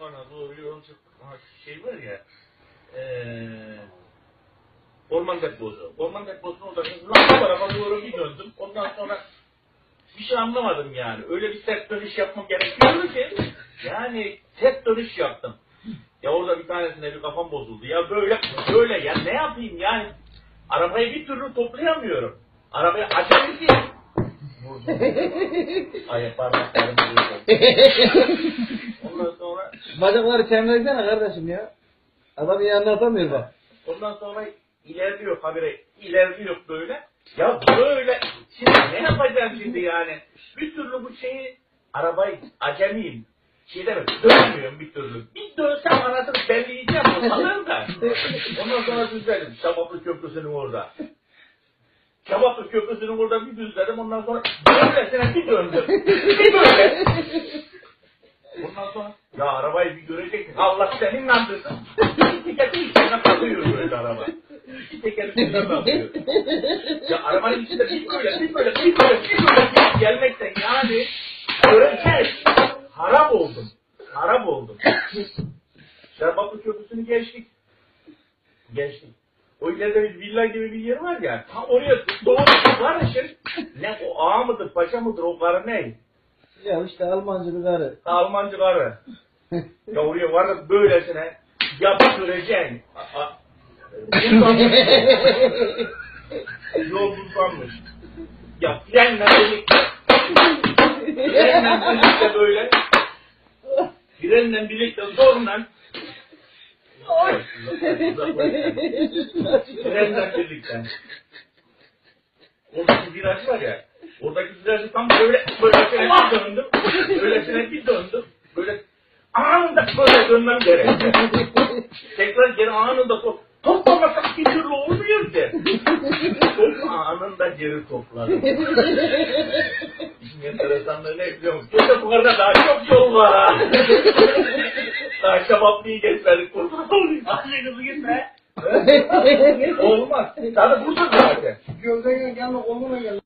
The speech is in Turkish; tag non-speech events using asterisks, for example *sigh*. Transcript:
Bana doğru yolun çıktık. Ha, şu şey var ya. Eee Orman deposu. Orman deposunun orada lan bu tarafa doğru bir döndüm. Ondan sonra bir şey anlamadım yani. Öyle bir sert dönüş yapmam gerekiyordu ki. Yani sert dönüş yaptım. Ya orada bir tanesinde bir kafam bozuldu. Ya böyle böyle ya ne yapayım yani. Arabayı bir türlü toplayamıyorum. Arabayı acele ki. Vurdum. Ayak parmaklarım vurdu. Ondan sonra Bacakları çemleksene kardeşim ya. Adam iyi anlatamıyor bak. Ondan sonra ilerliyor habire ilerliyor böyle. Ya böyle şimdi ne yapacağım şimdi yani? Bir türlü bu şeyi arabayı acemiyim. Şey demek dönmüyorum bir türlü. Bir dönsem anasını belleyeceğim o sanırım da. Ondan sonra düzledim. Şabaplı Köprüsü'nün orada. Şabaplı Köprüsü'nün orada bir düzledim. Ondan sonra böylesine bir döndüm. Bir böyle. Ondan sonra ya arabayı bir göreceksin. Allah senin landırsın. *laughs* İki tekerin içine kalıyor böyle araba. İki tekerin içine kalıyor. Ya arabanın içinde bir böyle, bir böyle, bir böyle, bir böyle gelmekten yani göreceğiz. Harap oldum. Harap oldum. Şerbaplı Köprüsü'nü geçtik. Geçtik. O ileride bir villa gibi bir yer var ya. Ha oraya doğru var ya. Ne o ağa mıdır, paşa mıdır, o karı ne? Ya işte Almancı karı. Almancı karı. ya oraya varıp böylesine Buzlanmış. *laughs* Yol buzlanmış. Ya frenle birlikte frenle birlikte böyle frenle birlikte zorla frenle birlikte oradaki viraj var ya oradaki virajı tam böyle böylesine bir döndüm böylesine bir döndüm böyle anında böyle dönmem gerekti tekrar geri anında top toplamasak bir türlü olmuyor ki çok anında geri topladım İşin enteresanlığı ne biliyor musun? Bu arada daha çok yol var. daha şabaplıyı geçmedik. Kurban olayım. Hadi kızı gitme. Olmaz. Da burada zaten. Gölden gel, gel, koluna gel.